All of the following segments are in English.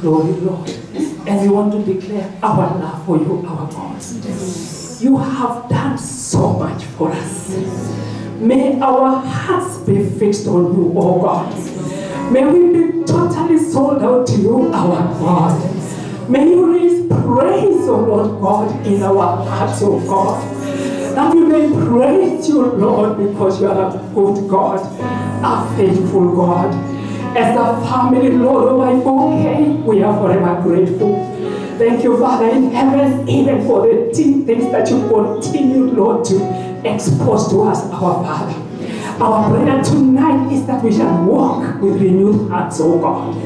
glory, Lord. And we want to declare our love for you, our God. You have done so much for us. May our hearts be fixed on you, oh God. May we be totally sold out to you, our God. May you raise praise, oh Lord God, in our hearts, oh God. That we may praise you, Lord, because you are a good God, a faithful God. As a family, Lord, oh my okay, we are forever grateful. Thank you, Father in heaven, even for the things that you continue, Lord, to expose to us, our Father. Our prayer tonight is that we shall walk with renewed hearts, oh God.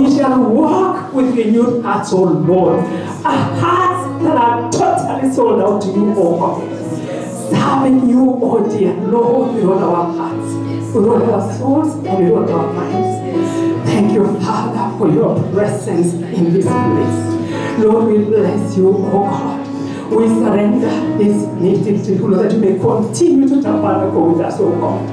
We shall walk with renewed hearts, oh Lord. A hearts that are totally sold out to you, oh God. Serving you, oh dear Lord, with all our hearts, with all our souls, and with all our minds. Thank you, Father, for your presence in this place. Lord, we bless you, oh God. We surrender this meeting to you, Lord, that you may continue to tabernacle with us, oh God.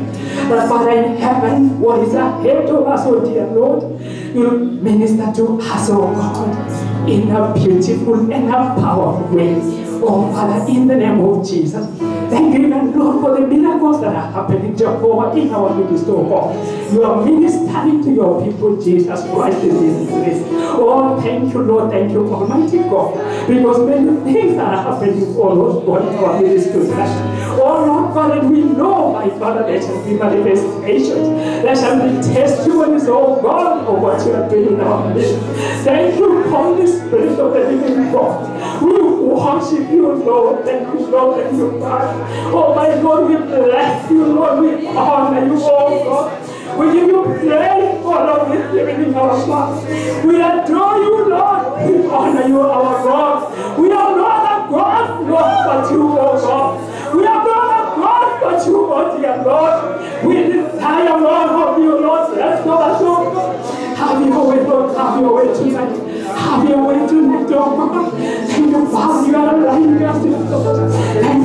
That Father in heaven, what is ahead of us, oh dear Lord, you minister to us, oh God, in a beautiful and a powerful way. Oh Father, in the name of Jesus. Thank you, Lord, for the miracles that are happening, Jehovah, in our midst, oh God. You are ministering to your people, Jesus Christ, in this place. Oh, thank you, Lord. Thank you, Almighty God. Because many things that are happening, oh Lord God, in our ministry. Oh Lord and we know, my Father, there shall be manifestations. There shall be testimonies, oh God, of what you are doing midst. Thank you, Holy Spirit of the living God. We worship you, Lord. Thank you, Lord. Thank you, God. Oh my God, we bless you, Lord. We honor you, oh God. We give you praise for our living in our hearts. We adore you, Lord. We honor you, our God. We are not a God, Lord, but you, oh God. We are not God, but you, oh dear Lord. We desire more of you, Lord. Let's go, let's go. Have your way, Lord. Have your way tonight. Have your way tonight, oh God. Thank you, Father. You are aligning us in Lord. Thank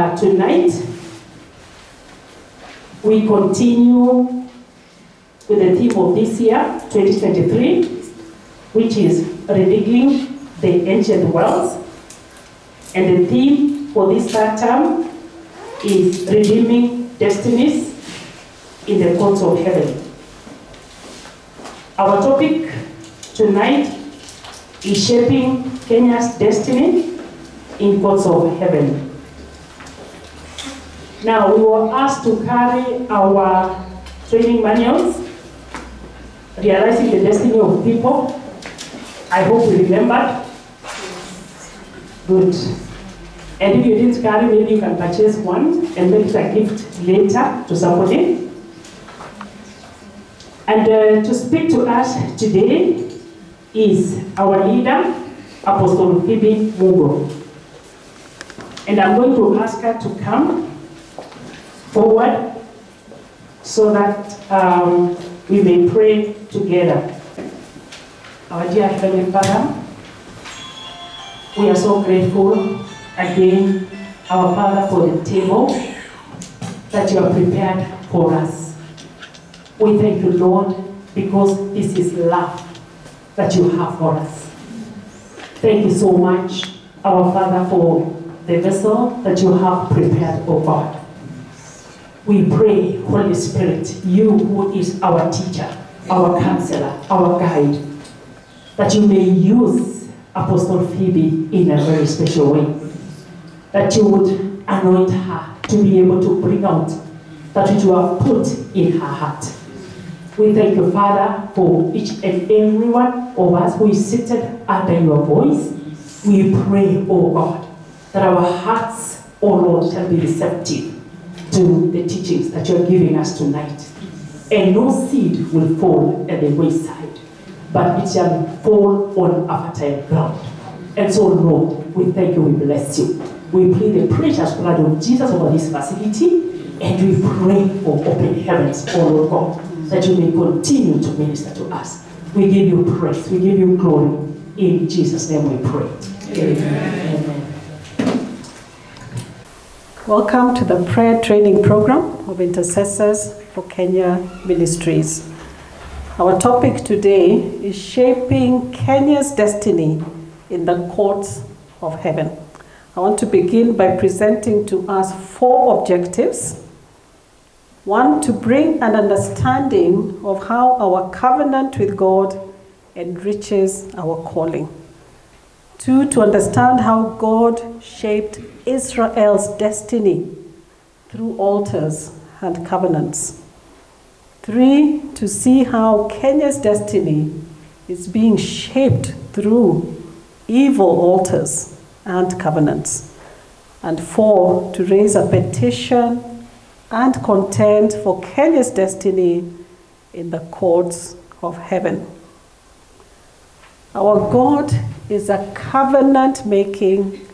uh, tonight, we continue with the theme of this year, 2023, which is Redigging the Ancient Wells. And the theme for this third term is Redeeming Destinies in the courts of heaven. Our topic tonight is shaping Kenya's destiny in courts of heaven. Now, we were asked to carry our training manuals, realizing the destiny of people. I hope you remembered. Good. And if you didn't carry, maybe you can purchase one and make it a gift later to somebody. And uh, to speak to us today is our leader, Apostle Phoebe Mugo. And I'm going to ask her to come forward so that um, we may pray together. Our dear Heavenly Father, we are so grateful again, our Father, for the table that you have prepared for us. We thank you, Lord, because this is love that you have for us. Thank you so much, our Father, for the vessel that you have prepared, oh God. We pray, Holy Spirit, you who is our teacher, our counselor, our guide, that you may use Apostle Phoebe in a very special way. That you would anoint her to be able to bring out that which you have put in her heart. We thank you, Father, for each and every one of us who is seated under your voice. We pray, oh God, that our hearts, oh Lord, shall be receptive to the teachings that you are giving us tonight. And no seed will fall at the wayside, but it shall fall on fertile ground. And so, Lord, we thank you, we bless you. We plead the precious blood of Jesus over this facility, and we pray for open heavens, oh Lord God, that you may continue to minister to us. We give you praise, we give you glory. In Jesus' name we pray. Amen. Amen. Welcome to the prayer training program of intercessors for Kenya Ministries. Our topic today is shaping Kenya's destiny in the courts of heaven. I want to begin by presenting to us four objectives. One, to bring an understanding of how our covenant with God enriches our calling. Two, to understand how God shaped Israel's destiny through altars and covenants. Three, to see how Kenya's destiny is being shaped through evil altars and covenants. And four, to raise a petition and contend for Kenya's destiny in the courts of heaven. Our God is a covenant making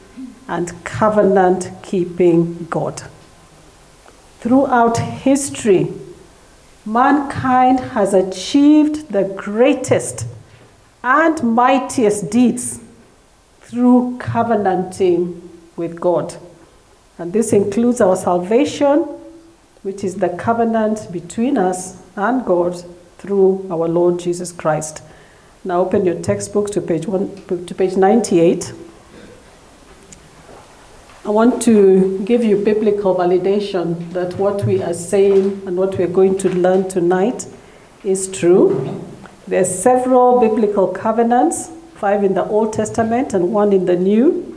and covenant keeping God. Throughout history, mankind has achieved the greatest and mightiest deeds through covenanting with God. And this includes our salvation, which is the covenant between us and God through our Lord Jesus Christ. Now open your textbook to page one to page 98. I want to give you biblical validation that what we are saying and what we are going to learn tonight is true. There are several biblical covenants, five in the Old Testament and one in the New.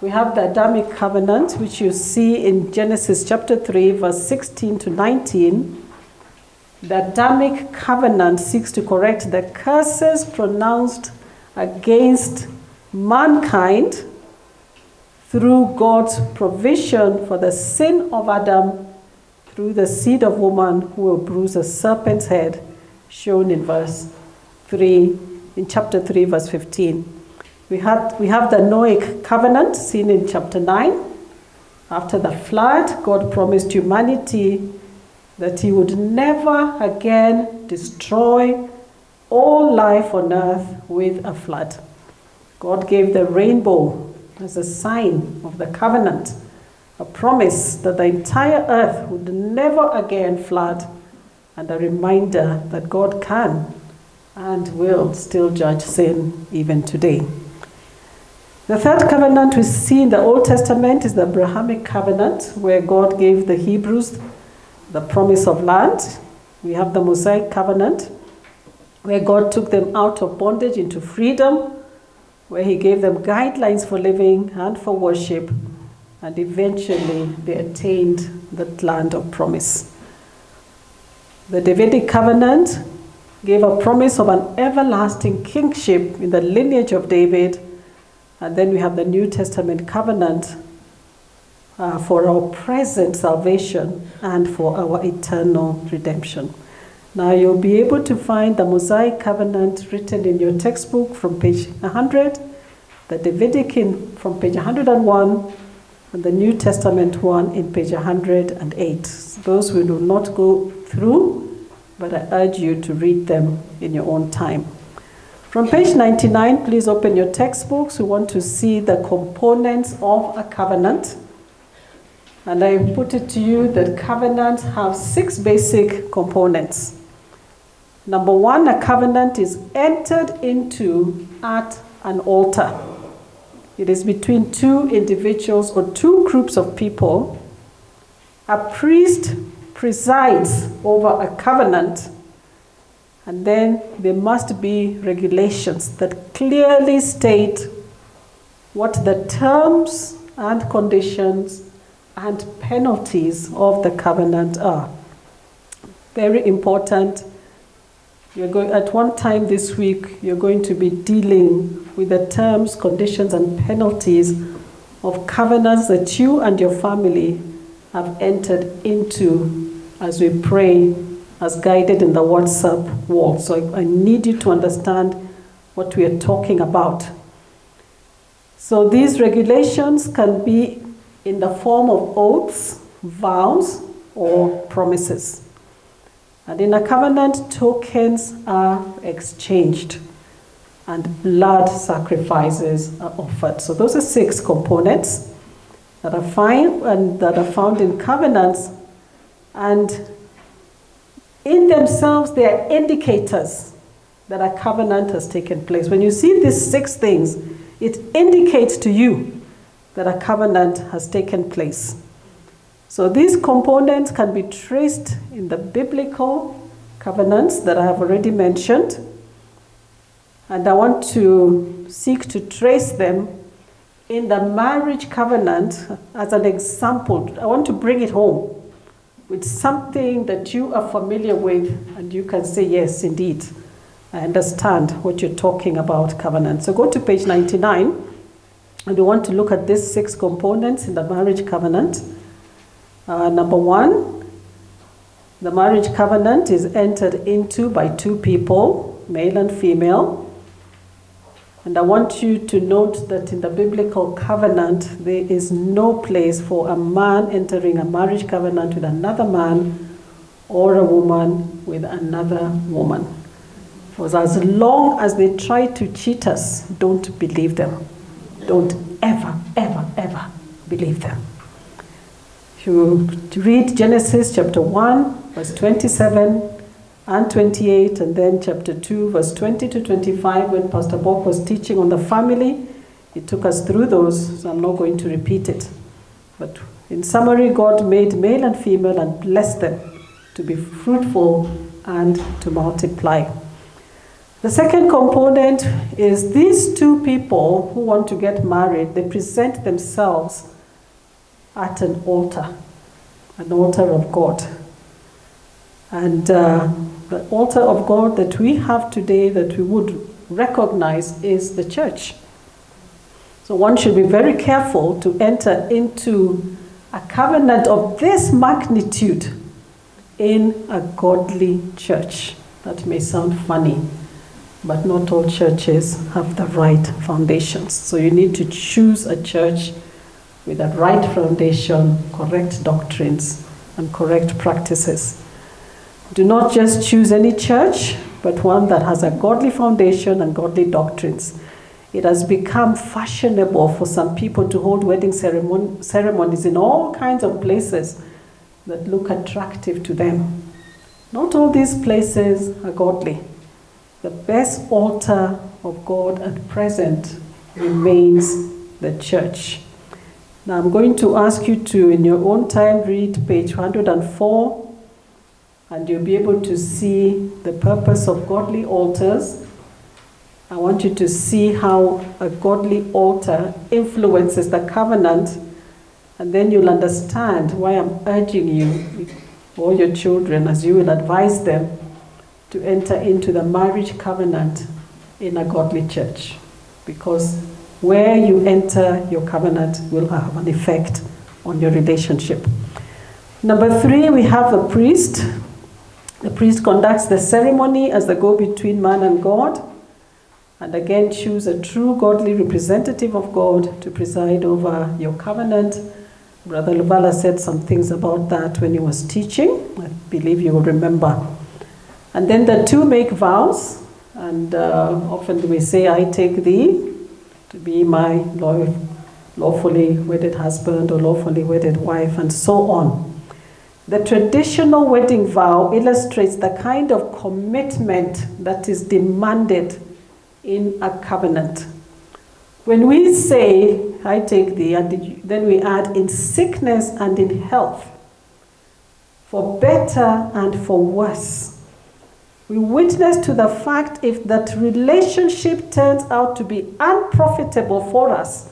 We have the Adamic covenant, which you see in Genesis chapter 3, verse 16 to 19. The Adamic covenant seeks to correct the curses pronounced against mankind through God's provision for the sin of Adam through the seed of woman who will bruise a serpent's head, shown in verse 3, in chapter 3, verse 15. We, had, we have the Noahic covenant seen in chapter 9. After the flood, God promised humanity that He would never again destroy all life on earth with a flood. God gave the rainbow as a sign of the covenant, a promise that the entire earth would never again flood, and a reminder that God can and will still judge sin even today. The third covenant we see in the Old Testament is the Abrahamic covenant, where God gave the Hebrews the promise of land. We have the Mosaic covenant, where God took them out of bondage into freedom, where He gave them guidelines for living and for worship, and eventually they attained that land of promise. The Davidic covenant gave a promise of an everlasting kingship in the lineage of David. And then we have the New Testament covenant uh, for our present salvation and for our eternal redemption. Now you'll be able to find the Mosaic covenant written in your textbook from page 100, the Davidic in, from page 101, and the New Testament one in page 108. Those we will not go through, but I urge you to read them in your own time. From page 99, please open your textbooks. We want to see the components of a covenant. And I put it to you that covenants have six basic components. Number one, a covenant is entered into at an altar. It is between two individuals or two groups of people. A priest presides over a covenant, and then there must be regulations that clearly state what the terms and conditions and penalties of the covenant are. Very important. You're going, at one time this week, you're going to be dealing with the terms, conditions, and penalties of covenants that you and your family have entered into as we pray, as guided in the WhatsApp wall. So I, I need you to understand what we are talking about. So these regulations can be in the form of oaths, vows, or promises. And in a covenant, tokens are exchanged and blood sacrifices are offered. So those are six components that are found and that are found in covenants, and in themselves they are indicators that a covenant has taken place. When you see these six things, it indicates to you that a covenant has taken place. So these components can be traced in the biblical covenants that I have already mentioned. And I want to seek to trace them in the marriage covenant as an example. I want to bring it home with something that you are familiar with and you can say, yes, indeed, I understand what you're talking about covenant. So go to page 99. And we want to look at these six components in the marriage covenant. Uh, number one, the marriage covenant is entered into by two people, male and female. And I want you to note that in the biblical covenant, there is no place for a man entering a marriage covenant with another man or a woman with another woman. For as long as they try to cheat us, don't believe them. Don't ever, ever, ever believe them. You read Genesis chapter 1, verse 27 and 28, and then chapter 2, verse 20 to 25, when Pastor Bob was teaching on the family, he took us through those, so I'm not going to repeat it. But in summary, God made male and female and blessed them to be fruitful and to multiply. The second component is these two people who want to get married, they present themselves at an altar, an altar of God. And uh, the altar of God that we have today that we would recognize is the church. So one should be very careful to enter into a covenant of this magnitude in a godly church. That may sound funny but not all churches have the right foundations. So you need to choose a church with a right foundation, correct doctrines, and correct practices. Do not just choose any church, but one that has a godly foundation and godly doctrines. It has become fashionable for some people to hold wedding ceremon- ceremonies in all kinds of places that look attractive to them. Not all these places are godly. The best altar of God at present remains the church. Now I'm going to ask you to, in your own time, read page 104, and you'll be able to see the purpose of godly altars. I want you to see how a godly altar influences the covenant, and then you'll understand why I'm urging you, all your children, as you will advise them to enter into the marriage covenant in a godly church. Because where you enter your covenant will have an effect on your relationship. Number three, we have a priest. The priest conducts the ceremony as the go between man and God. And again, choose a true godly representative of God to preside over your covenant. Brother Lubala said some things about that when he was teaching. I believe you will remember. And then the two make vows, And uh, often we say, I take thee to be my law- lawfully wedded husband or lawfully wedded wife, and so on. The traditional wedding vow illustrates the kind of commitment that is demanded in a covenant. When we say, I take thee, and then we add in sickness and in health, for better and for worse. We witness to the fact if that relationship turns out to be unprofitable for us,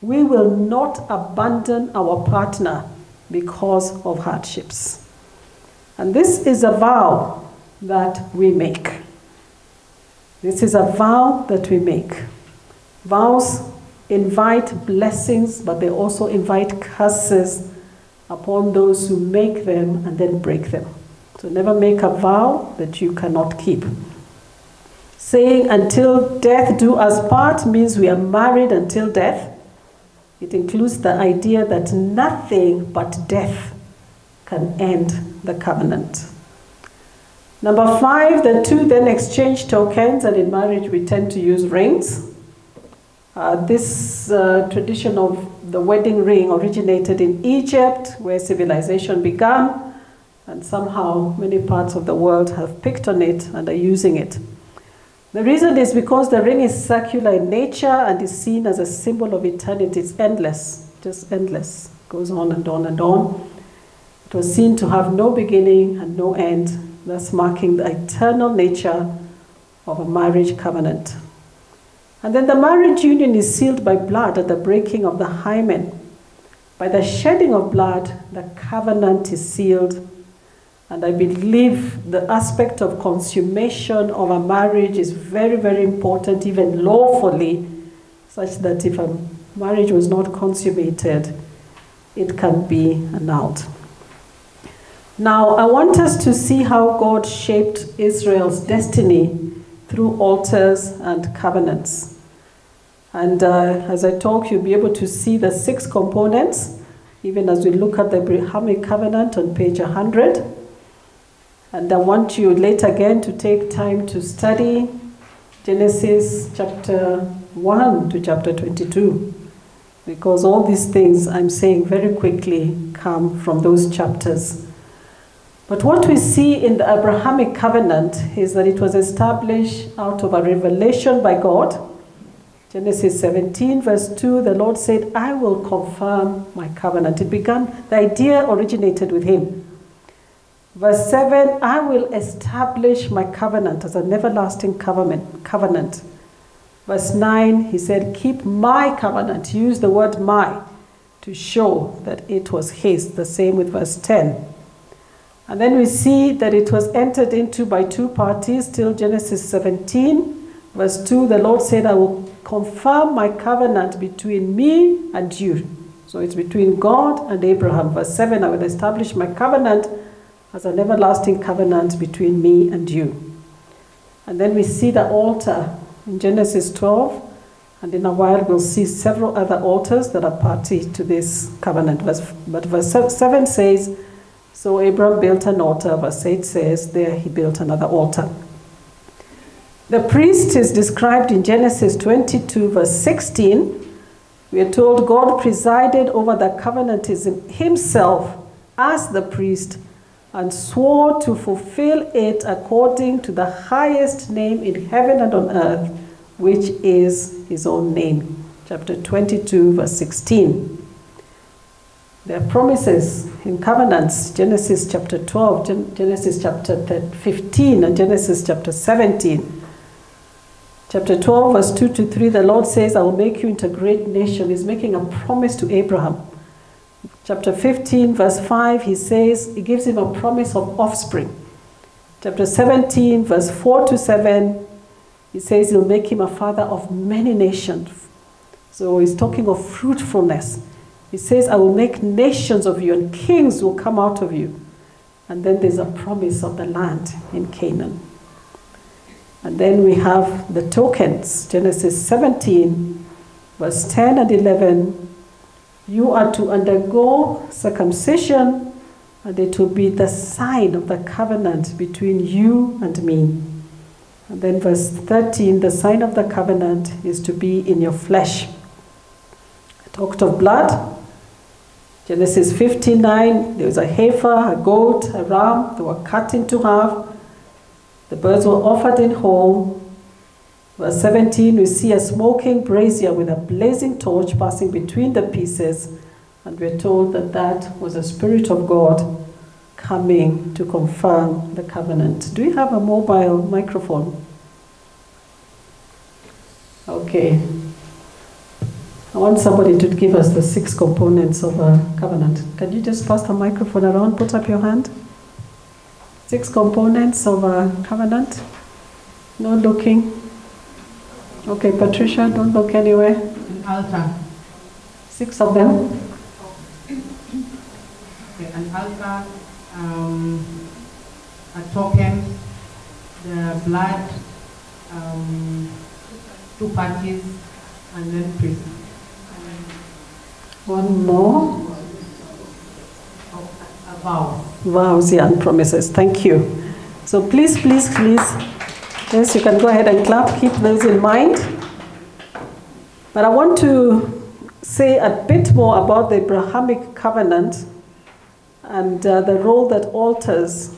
we will not abandon our partner because of hardships. And this is a vow that we make. This is a vow that we make. Vows invite blessings, but they also invite curses upon those who make them and then break them. So never make a vow that you cannot keep. Saying until death do us part means we are married until death. It includes the idea that nothing but death can end the covenant. Number five, the two then exchange tokens, and in marriage we tend to use rings. Uh, this uh, tradition of the wedding ring originated in Egypt, where civilization began, and somehow many parts of the world have picked on it and are using it. The reason is because the ring is circular in nature and is seen as a symbol of eternity. It's endless, just endless, it goes on and on and on. It was seen to have no beginning and no end, thus marking the eternal nature of a marriage covenant. And then the marriage union is sealed by blood at the breaking of the hymen. By the shedding of blood, the covenant is sealed. And I believe the aspect of consummation of a marriage is very, very important, even lawfully, such that if a marriage was not consummated, it can be annulled. Now, I want us to see how God shaped Israel's destiny through altars and covenants. And uh, as I talk, you'll be able to see the six components, even as we look at the Abrahamic covenant on page 100. And I want you later again to take time to study Genesis chapter 1 to chapter 22, because all these things I'm saying very quickly come from those chapters. But what we see in the Abrahamic covenant is that it was established out of a revelation by God. Genesis 17, verse 2, the Lord said, I will confirm my covenant. It began, the idea originated with him. Verse 7, I will establish my covenant as an everlasting covenant. covenant. Verse 9, he said, Keep my covenant. Use the word my to show that it was his. The same with verse 10. And then we see that it was entered into by two parties till Genesis 17, verse 2. The Lord said, I will confirm my covenant between me and you. So it's between God and Abraham. Verse 7, I will establish my covenant as an everlasting covenant between me and you. And then we see the altar in Genesis 12, and in a while we'll see several other altars that are party to this covenant. But verse 7 says, So Abram built an altar. Verse 8 says, There he built another altar. The priest is described in Genesis 22, verse 16. We are told God presided over the covenant himself as the priest and swore to fulfill it according to the highest name in heaven and on earth, which is his own name. Chapter 22, verse 16. There are promises in covenants, Genesis chapter 12, Genesis chapter 15, and Genesis chapter 17. Chapter 12, verse 2 to 3, the Lord says, I will make you into a great nation. He's making a promise to Abraham. Chapter 15, verse 5, he says, he gives him a promise of offspring. Chapter 17, verse 4 to 7, he says he'll make him a father of many nations. So he's talking of fruitfulness. He says, I will make nations of you, and kings will come out of you. And then there's a promise of the land in Canaan. And then we have the tokens Genesis 17, verse 10 and 11 you are to undergo circumcision, and it will be the sign of the covenant between you and me. And then verse 13 the sign of the covenant is to be in your flesh. It talked of blood. Genesis 59 there was a heifer, a goat, a ram, they were cut into half. The birds were offered in whole. Verse 17, we see a smoking brazier with a blazing torch passing between the pieces, and we're told that that was a Spirit of God coming to confirm the covenant. Do we have a mobile microphone? Okay. I want somebody to give us the six components of a covenant. Can you just pass the microphone around? Put up your hand. Six components of a covenant. No looking. Okay, Patricia, don't look anywhere. An altar. Six of them. Okay, an altar, um, a token, the blood, um, two parties, and then priest. One more. Oh, a vow. Vows yeah, and promises. Thank you. So please, please, please. Yes, you can go ahead and clap. Keep those in mind. But I want to say a bit more about the Abrahamic covenant and uh, the role that altars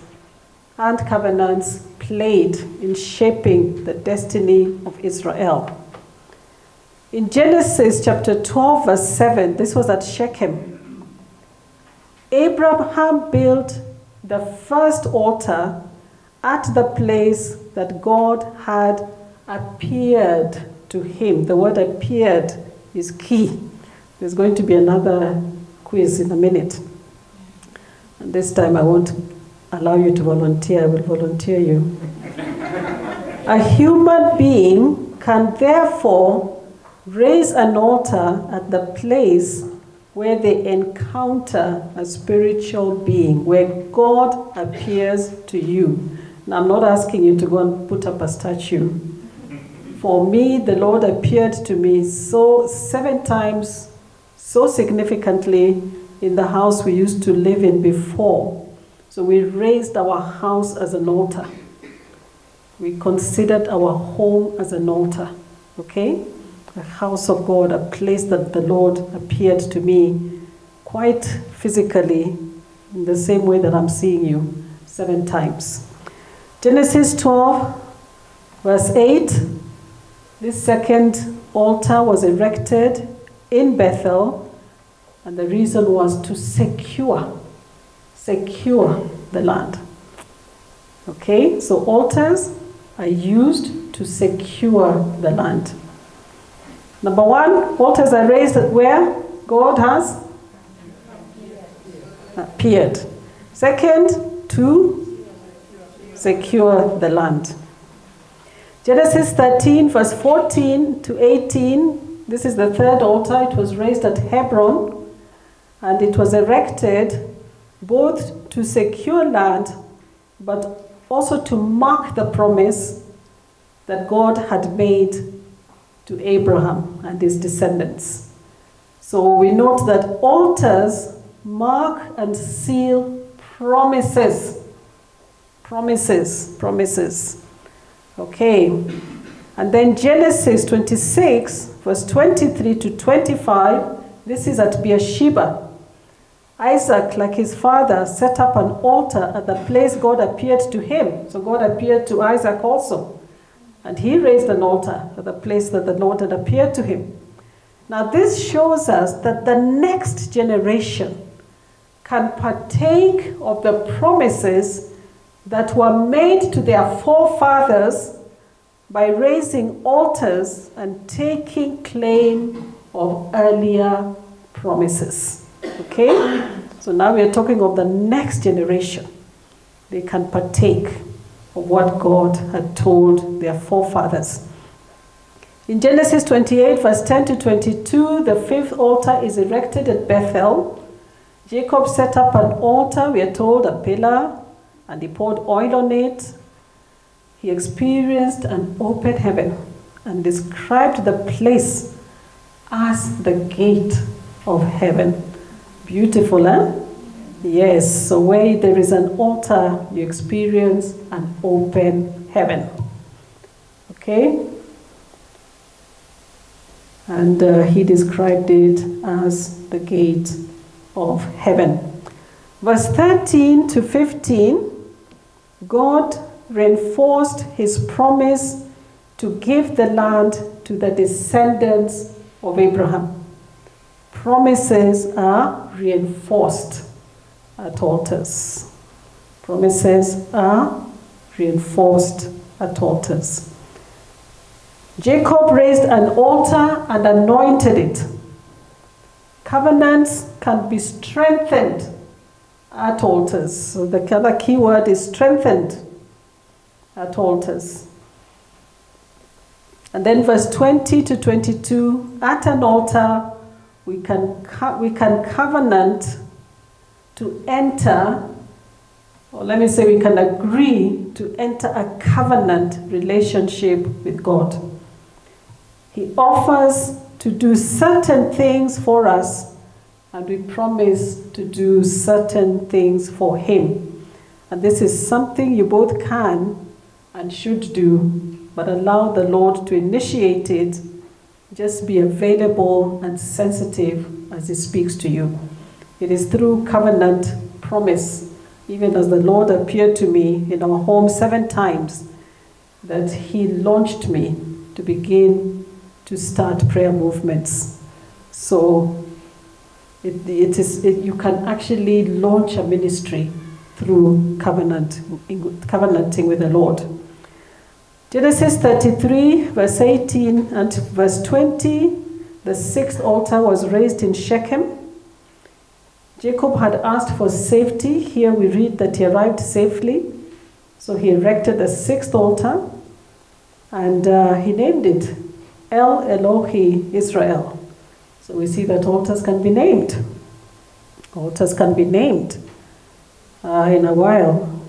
and covenants played in shaping the destiny of Israel. In Genesis chapter 12, verse 7, this was at Shechem. Abraham built the first altar at the place that God had appeared to him. The word appeared is key. There's going to be another quiz in a minute. And this time I won't allow you to volunteer, I will volunteer you. a human being can therefore raise an altar at the place where they encounter a spiritual being, where God appears to you. Now, I'm not asking you to go and put up a statue. For me, the Lord appeared to me so seven times, so significantly in the house we used to live in before. So we raised our house as an altar. We considered our home as an altar. Okay? A house of God, a place that the Lord appeared to me quite physically in the same way that I'm seeing you seven times. Genesis 12, verse 8 this second altar was erected in Bethel, and the reason was to secure, secure the land. Okay, so altars are used to secure the land. Number one, altars are raised where God has appeared. Second, to secure the land. Genesis 13, verse 14 to 18. This is the third altar. It was raised at Hebron and it was erected both to secure land but also to mark the promise that God had made to Abraham and his descendants. So we note that altars mark and seal promises. Promises, promises. Okay. And then Genesis 26, verse 23 to 25, this is at Beersheba. Isaac, like his father, set up an altar at the place God appeared to him. So God appeared to Isaac also. And he raised an altar at the place that the Lord had appeared to him. Now, this shows us that the next generation can partake of the promises that were made to their forefathers by raising altars and taking claim of earlier promises. Okay? So now we are talking of the next generation. They can partake of what God had told their forefathers. In Genesis 28, verse 10 to 22, the fifth altar is erected at Bethel. Jacob set up an altar, we are told, a pillar, and he poured oil on it. He experienced an open heaven and described the place as the gate of heaven. Beautiful, eh? Yes, so where there is an altar, you experience an open heaven. Okay? And uh, he described it as the gate of heaven. Verse 13 to 15 God reinforced his promise to give the land to the descendants of Abraham. Promises are reinforced at altars. Promises are reinforced at altars. Jacob raised an altar and anointed it. Covenants can be strengthened at altars. So the other key word is strengthened at altars. And then verse 20 to 22 at an altar, we can, we can covenant to enter, or let me say, we can agree to enter a covenant relationship with God. He offers to do certain things for us, and we promise to do certain things for Him. And this is something you both can and should do, but allow the Lord to initiate it. Just be available and sensitive as He speaks to you. It is through covenant promise, even as the Lord appeared to me in our home seven times, that He launched me to begin to start prayer movements. So it, it is, it, you can actually launch a ministry through covenant, covenanting with the Lord. Genesis 33, verse 18 and verse 20, the sixth altar was raised in Shechem. Jacob had asked for safety. Here we read that he arrived safely. So he erected the sixth altar and uh, he named it El Elohe Israel. So we see that altars can be named. Altars can be named. Uh, in a while,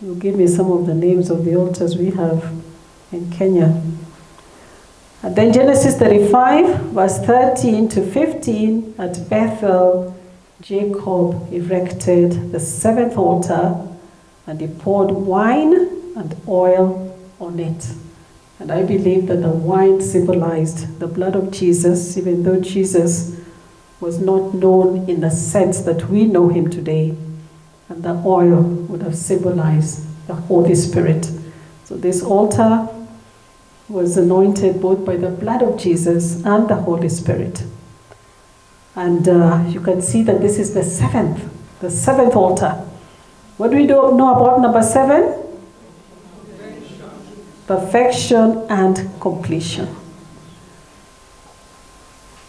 you'll give me some of the names of the altars we have in Kenya. And then Genesis 35, verse 13 to 15, at Bethel, Jacob erected the seventh altar and he poured wine and oil on it. And I believe that the wine symbolized the blood of Jesus, even though Jesus was not known in the sense that we know him today. And the oil would have symbolized the Holy Spirit. So this altar was anointed both by the blood of Jesus and the Holy Spirit. And uh, you can see that this is the seventh, the seventh altar. What do we know about number seven? Perfection and completion.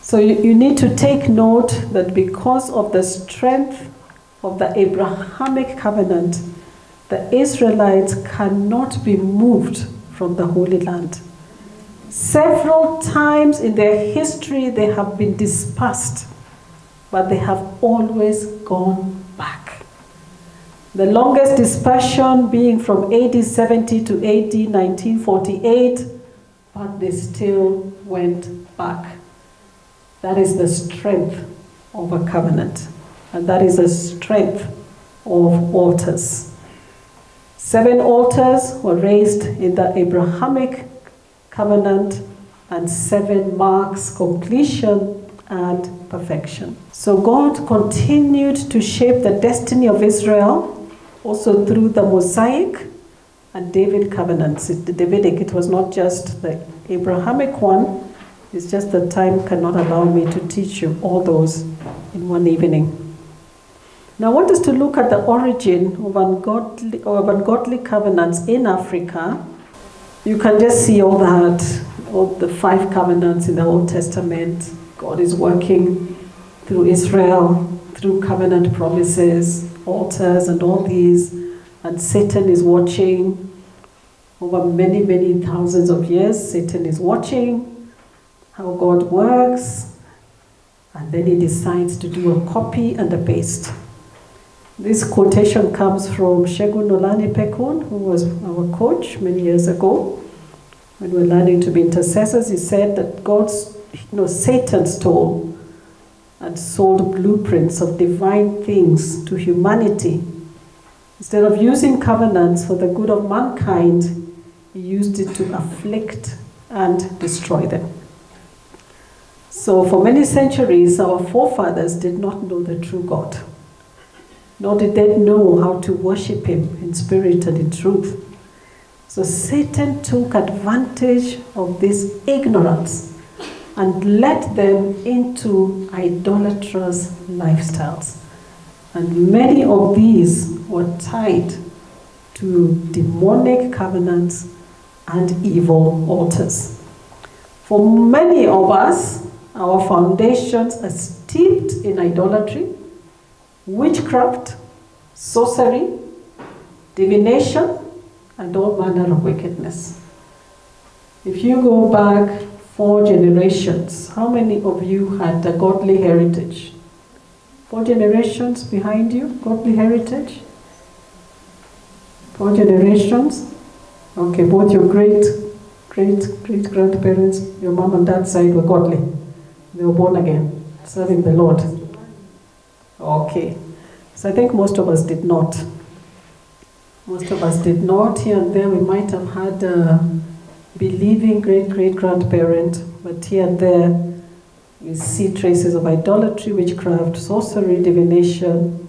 So you, you need to take note that because of the strength of the Abrahamic covenant, the Israelites cannot be moved from the Holy Land. Several times in their history, they have been dispersed, but they have always gone. The longest dispersion being from AD 70 to AD 1948, but they still went back. That is the strength of a covenant, and that is the strength of altars. Seven altars were raised in the Abrahamic covenant, and seven marks completion and perfection. So God continued to shape the destiny of Israel also through the Mosaic and David covenants. The Davidic, it was not just the Abrahamic one, it's just that time cannot allow me to teach you all those in one evening. Now, I want us to look at the origin of ungodly, of ungodly covenants in Africa. You can just see all that, all the five covenants in the Old Testament. God is working through Israel, through covenant promises, altars, and all these. And Satan is watching over many, many thousands of years. Satan is watching how God works, and then he decides to do a copy and a paste. This quotation comes from Segun Olanipekun, who was our coach many years ago. When we were learning to be intercessors, he said that God's, you know, Satan stole and sold blueprints of divine things to humanity. Instead of using covenants for the good of mankind, he used it to afflict and destroy them. So, for many centuries, our forefathers did not know the true God, nor did they know how to worship Him in spirit and in truth. So, Satan took advantage of this ignorance and led them into idolatrous lifestyles. And many of these were tied to demonic covenants and evil altars. For many of us, our foundations are steeped in idolatry, witchcraft, sorcery, divination, and all manner of wickedness. If you go back four generations, how many of you had a godly heritage? Four generations behind you, godly heritage? Four generations? Okay, both your great, great, great grandparents, your mom and dad side were godly. They were born again, serving the Lord. Okay. So I think most of us did not. Most of us did not. Here and there, we might have had a believing great great grandparent, but here and there, we see traces of idolatry, witchcraft, sorcery, divination,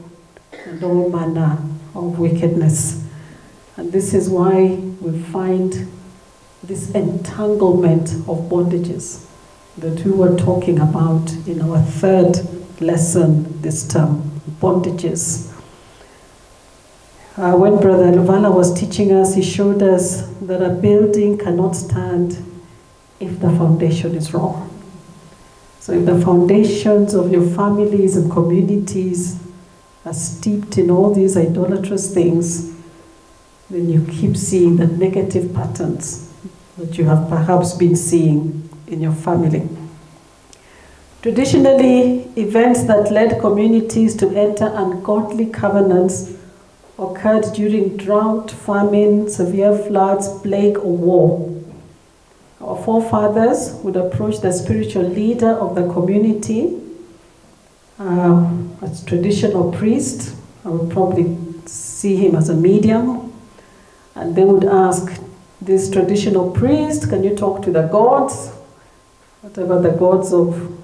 and all manner of wickedness. And this is why we find this entanglement of bondages that we were talking about in our third lesson this term bondages. Uh, when Brother Luvala was teaching us, he showed us that a building cannot stand if the foundation is wrong. So, if the foundations of your families and communities are steeped in all these idolatrous things, then you keep seeing the negative patterns that you have perhaps been seeing in your family. Traditionally, events that led communities to enter ungodly covenants occurred during drought, famine, severe floods, plague, or war. Our forefathers would approach the spiritual leader of the community, uh, as traditional priest. I would probably see him as a medium, and they would ask this traditional priest, Can you talk to the gods? Whatever the gods of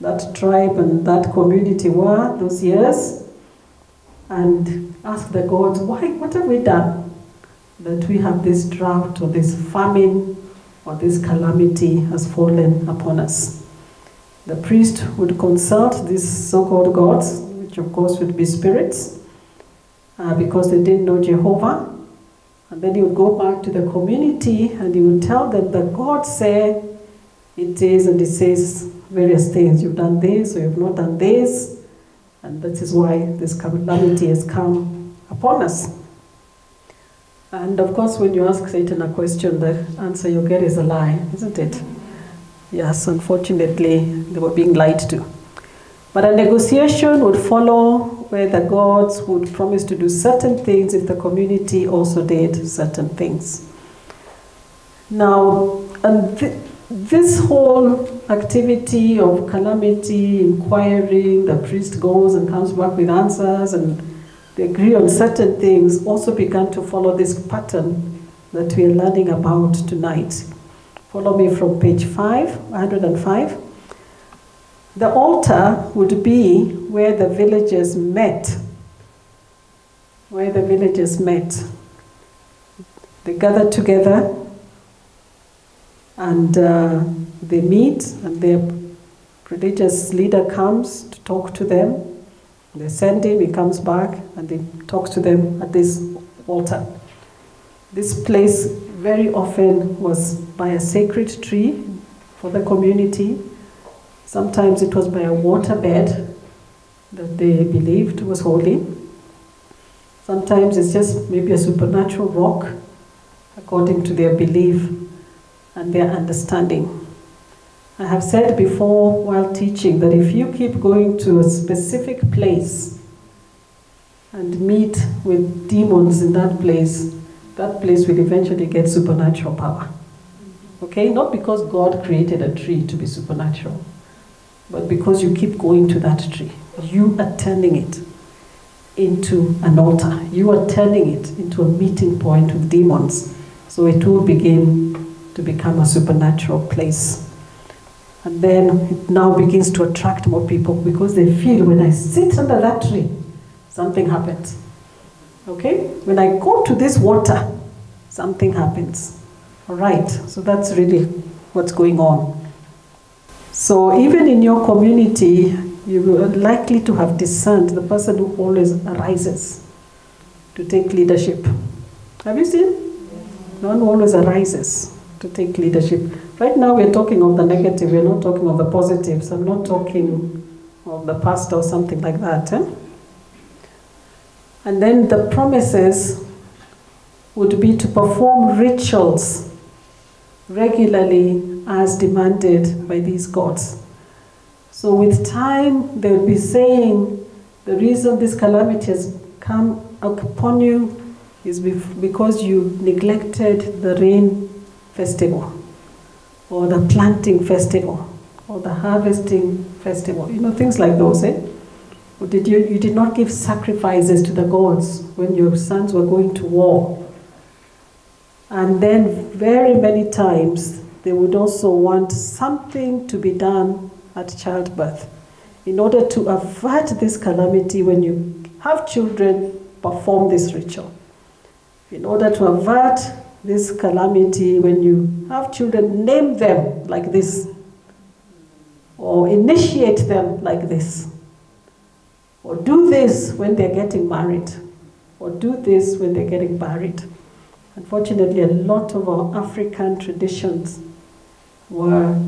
that tribe and that community were those years, and ask the gods, Why? What have we done that we have this drought or this famine or this calamity has fallen upon us? The priest would consult these so called gods, which of course would be spirits, uh, because they didn't know Jehovah. And then he would go back to the community and he would tell them that God said it is, and it says various things. You've done this, or you've not done this, and that is why this calamity has come upon us. And of course, when you ask Satan a question, the answer you get is a lie, isn't it? Yes, unfortunately, they were being lied to. But a negotiation would follow where the gods would promise to do certain things if the community also did certain things. Now, and th- this whole activity of calamity, inquiring, the priest goes and comes back with answers, and they agree on certain things, also began to follow this pattern that we are learning about tonight. Follow me from page 5, 105. The altar would be where the villagers met. Where the villagers met. They gathered together and uh, they meet, and their religious leader comes to talk to them. They send him, he comes back, and he talks to them at this altar. This place very often was by a sacred tree for the community. Sometimes it was by a waterbed that they believed was holy. Sometimes it's just maybe a supernatural rock, according to their belief and their understanding. I have said before while teaching that if you keep going to a specific place and meet with demons in that place, that place will eventually get supernatural power. Okay? Not because God created a tree to be supernatural, but because you keep going to that tree. You are turning it into an altar. You are turning it into a meeting point with demons So it will begin to become a supernatural place. And then it now begins to attract more people because they feel when I sit under that tree, something happens. Okay? When I go to this water, something happens. All right, so that's really what's going on. So even in your community, you are likely to have discerned the person who always arises to take leadership. Have you seen? No one always arises to take leadership. Right now we're talking of the negative, we're not talking of the positives. I'm not talking of the past or something like that. Eh? And then the promises would be to perform rituals regularly as demanded by these gods. So with time, they'll be saying, the reason this calamity has come upon you is because you neglected the rain festival, or the planting festival, or the harvesting festival. You know, things like those, eh? Did you, you did not give sacrifices to the gods when your sons were going to war. And then, very many times, they would also want something to be done at childbirth. In order to avert this calamity, when you have children, perform this ritual. In order to avert this calamity, when you have children, name them like this, or initiate them like this. Or do this when they're getting married. Or do this when they're getting married. Unfortunately, a lot of our African traditions were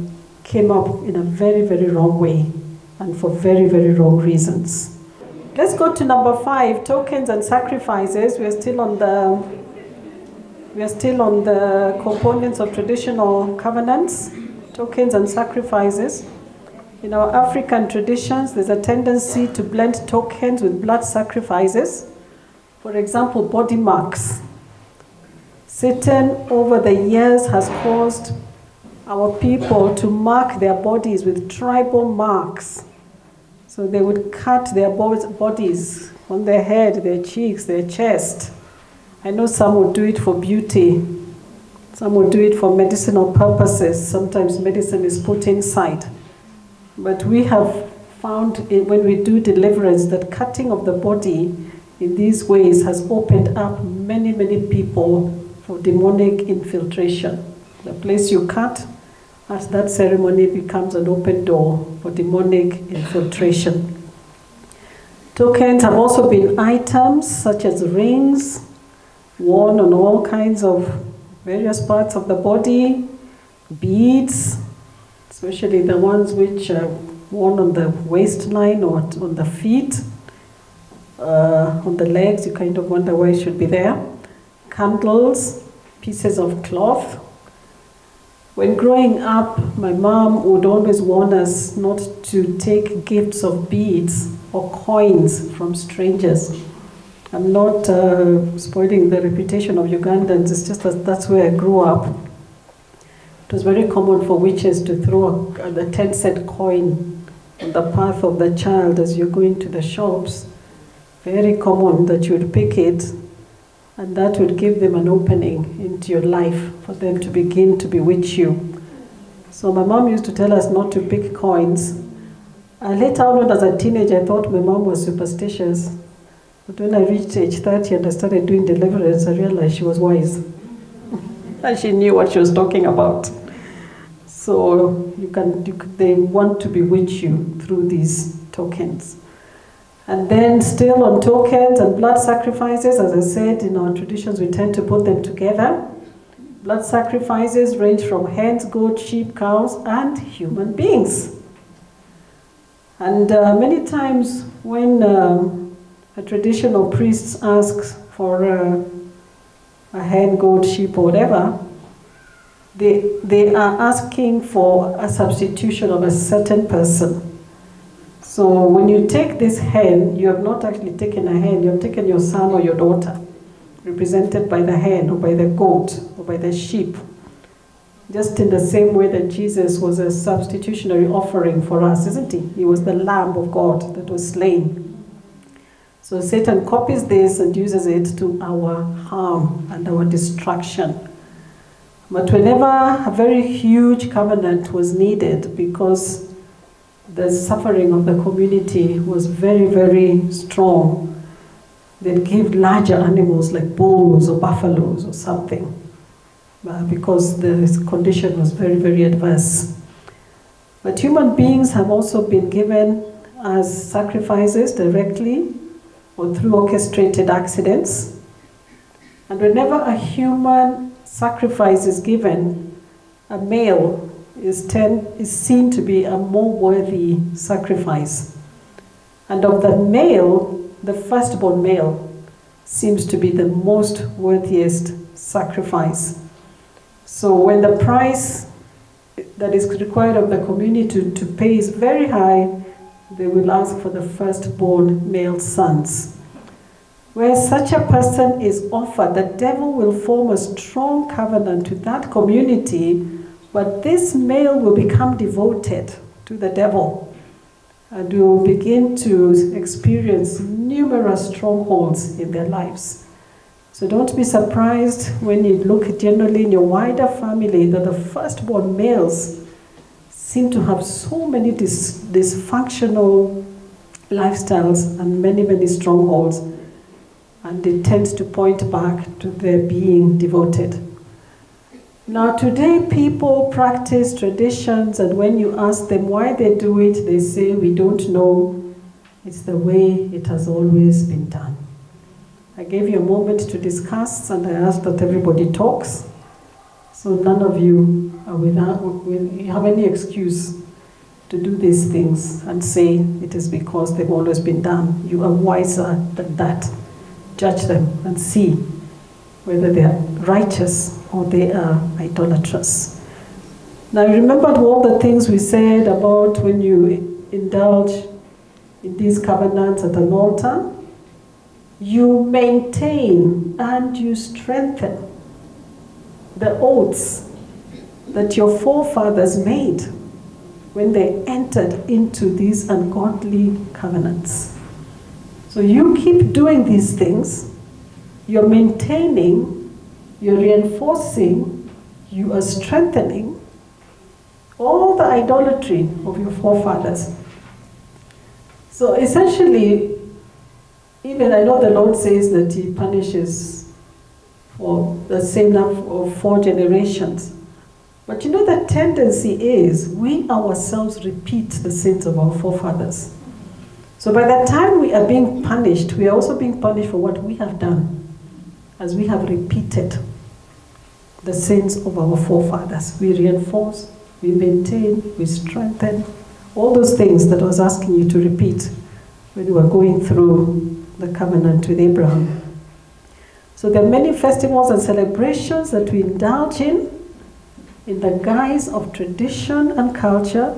came up in a very, very wrong way and for very, very wrong reasons. Let's go to number five, tokens and sacrifices. We are still on the we are still on the components of traditional covenants, tokens and sacrifices. In our African traditions, there's a tendency to blend tokens with blood sacrifices. For example, body marks. Satan, over the years, has caused our people to mark their bodies with tribal marks. So they would cut their bodies on their head, their cheeks, their chest. I know some will do it for beauty, some will do it for medicinal purposes. Sometimes medicine is put inside. But we have found when we do deliverance that cutting of the body in these ways has opened up many, many people for demonic infiltration. The place you cut, as that ceremony becomes an open door for demonic infiltration. Tokens have also been items such as rings worn on all kinds of various parts of the body, beads, especially the ones which are worn on the waistline or on the feet, uh, on the legs, you kind of wonder why it should be there. Candles, pieces of cloth. When growing up, my mom would always warn us not to take gifts of beads or coins from strangers. I'm not uh, spoiling the reputation of Ugandans, it's just that that's where I grew up. It was very common for witches to throw a, the 10 cent coin on the path of the child as you're going to the shops. Very common that you would pick it, and that would give them an opening into your life for them to begin to bewitch you. So my mom used to tell us not to pick coins. Later on, as a teenager, I thought my mom was superstitious. But when I reached age 30 and I started doing deliverance, I realized she was wise. and she knew what she was talking about. So you can, you, they want to bewitch you through these tokens. And then still on tokens and blood sacrifices, as I said, in our traditions we tend to put them together. Blood sacrifices range from hens, goats, sheep, cows, and human beings. And uh, many times when um, a traditional priest asks for uh, a hen, goat, sheep, or whatever, they, they are asking for a substitution of a certain person. So when you take this hen, you have not actually taken a hen, you have taken your son or your daughter, represented by the hen or by the goat or by the sheep. Just in the same way that Jesus was a substitutionary offering for us, isn't he? He was the Lamb of God that was slain. So Satan copies this and uses it to our harm and our destruction. But whenever a very huge covenant was needed, because the suffering of the community was very, very strong, they'd give larger animals like bulls or buffaloes or something, uh, because the condition was very, very adverse. But human beings have also been given as sacrifices directly or through orchestrated accidents. And whenever a human sacrifice is given, a male is, ten, is seen to be a more worthy sacrifice. And of the male, the firstborn male seems to be the most worthiest sacrifice. So when the price that is required of the community to, to pay is very high, they will ask for the firstborn male sons. Where such a person is offered, the devil will form a strong covenant with that community, but this male will become devoted to the devil and will begin to experience numerous strongholds in their lives. So don't be surprised when you look generally in your wider family that the firstborn males seem to have so many dysfunctional lifestyles and many, many strongholds. And it tends to point back to their being devoted. Now, today people practice traditions, and when you ask them why they do it, they say, We don't know. It's the way it has always been done. I gave you a moment to discuss, and I ask that everybody talks. So none of you without, with, have any excuse to do these things and say it is because they've always been done. You are wiser than that. Judge them and see whether they are righteous or they are idolatrous. Now, remember all the things we said about when you indulge in these covenants at an altar? You maintain and you strengthen the oaths that your forefathers made when they entered into these ungodly covenants. So you keep doing these things, you're maintaining, you're reinforcing, you are strengthening all the idolatry of your forefathers. So essentially, even I know the Lord says that He punishes or the same number of four generations. But you know, the tendency is we ourselves repeat the sins of our forefathers. So by the time we are being punished, we are also being punished for what we have done, as we have repeated the sins of our forefathers. We reinforce, we maintain, we strengthen, all those things that I was asking you to repeat when you were going through the covenant with Abraham. So there are many festivals and celebrations that we indulge in, in the guise of tradition and culture,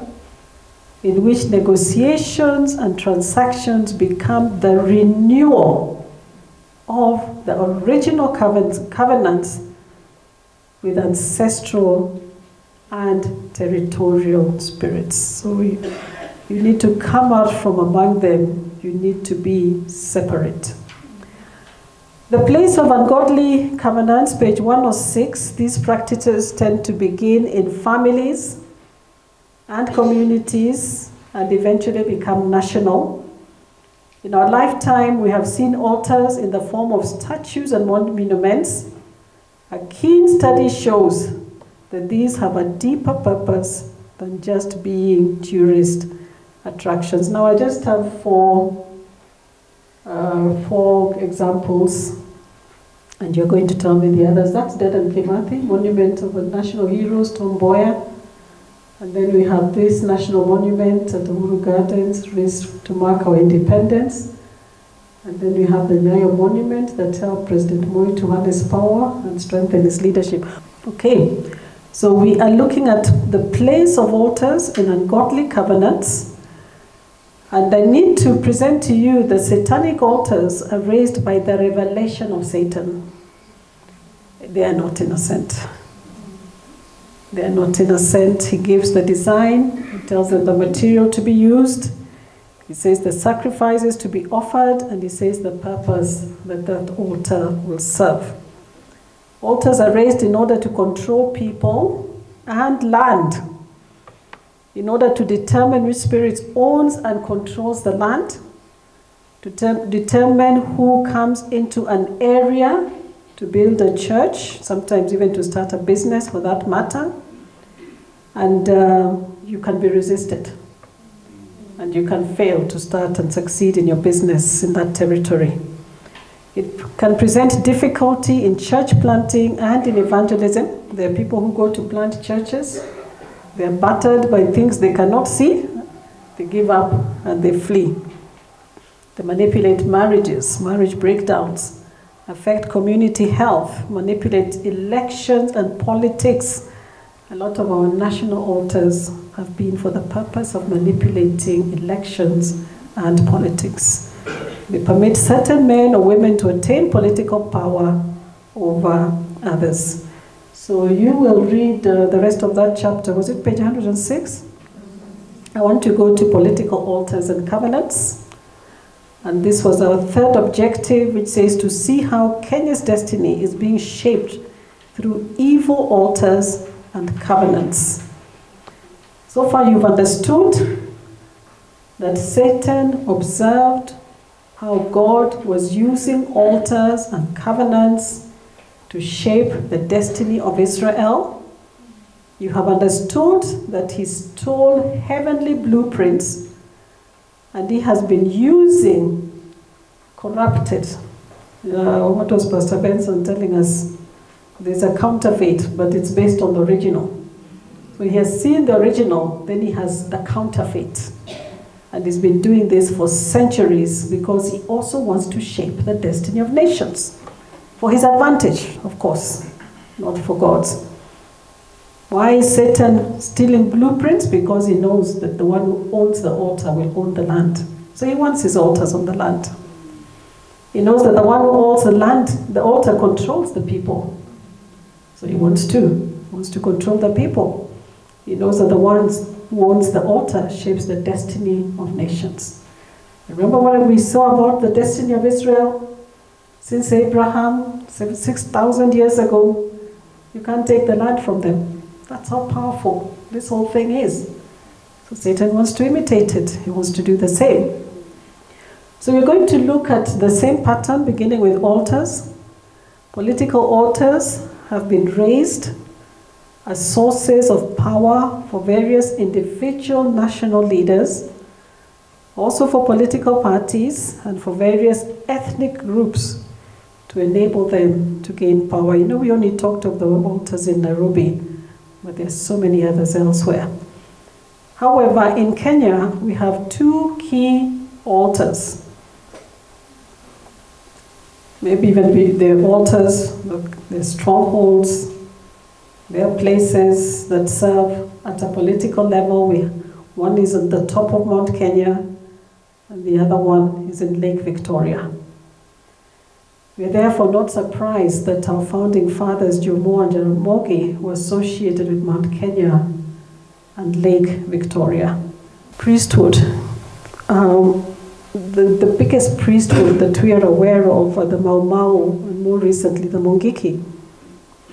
in which negotiations and transactions become the renewal of the original covenants with ancestral and territorial spirits. So you, you need to come out from among them, you need to be separate. The place of ungodly covenants, page 106, these practices tend to begin in families and communities and eventually become national. In our lifetime, we have seen altars in the form of statues and monuments. A keen study shows that these have a deeper purpose than just being tourist attractions. Now, I just have four, uh, four examples and you're going to tell me the others. That's Dedan Kimathi, eh? Monument of the National Heroes, Tom Mboya. And then we have this national monument at the Uhuru Gardens, raised to mark our independence. And then we have the Nyayo Monument that helped President Moi to harness power and strengthen his leadership. Okay, so we are looking at the place of altars in ungodly covenants. And I need to present to you the satanic altars raised by the revelation of Satan they are not innocent. They are not innocent. He gives the design, he tells them the material to be used, he says the sacrifices to be offered, and he says the purpose that that altar will serve. Altars are raised in order to control people and land, in order to determine which spirit owns and controls the land, to determine who comes into an area to build a church, sometimes even to start a business for that matter. And uh, you can be resisted. And you can fail to start and succeed in your business in that territory. It can present difficulty in church planting and in evangelism. There are people who go to plant churches, they are battered by things they cannot see, they give up and they flee. They manipulate marriages, marriage breakdowns, affect community health, manipulate elections and politics. A lot of our national altars have been for the purpose of manipulating elections and politics. They permit certain men or women to attain political power over others. So you will read uh, the rest of that chapter. Was it page 106? I want to go to political altars and covenants. And this was our third objective, which says to see how Kenya's destiny is being shaped through evil altars and covenants. So far, you've understood that Satan observed how God was using altars and covenants to shape the destiny of Israel. You have understood that he stole heavenly blueprints and he has been using corrupted. Uh, what was Pastor Benson telling us? There's a counterfeit, but it's based on the original. So he has seen the original, then he has the counterfeit. And he's been doing this for centuries because he also wants to shape the destiny of nations. For his advantage, of course, not for God's. Why is Satan stealing blueprints? Because he knows that the one who owns the altar will own the land. So he wants his altars on the land. He knows that the one who owns the land, the altar controls the people. So he wants to. He wants to control the people. He knows that the one who owns the altar shapes the destiny of nations. Remember what we saw about the destiny of Israel since Abraham, 6,000 years ago? You can't take the land from them. That's how powerful this whole thing is. So Satan wants to imitate it, he wants to do the same. So we're going to look at the same pattern beginning with altars. Political altars have been raised as sources of power for various individual national leaders, also for political parties and for various ethnic groups to enable them to gain power. You know, we only talked of the altars in Nairobi, but there's so many others elsewhere. However, in Kenya, we have two key altars. Maybe even the altars, the strongholds, they're places that serve at a political level. We, one is at the top of Mount Kenya, and the other one is in Lake Victoria. We are therefore not surprised that our founding fathers, Jomo and Jaramogi, were associated with Mount Kenya and Lake Victoria. Priesthood. Um, the, the biggest priesthood that we are aware of are the Mau Mau, and more recently the Mungiki.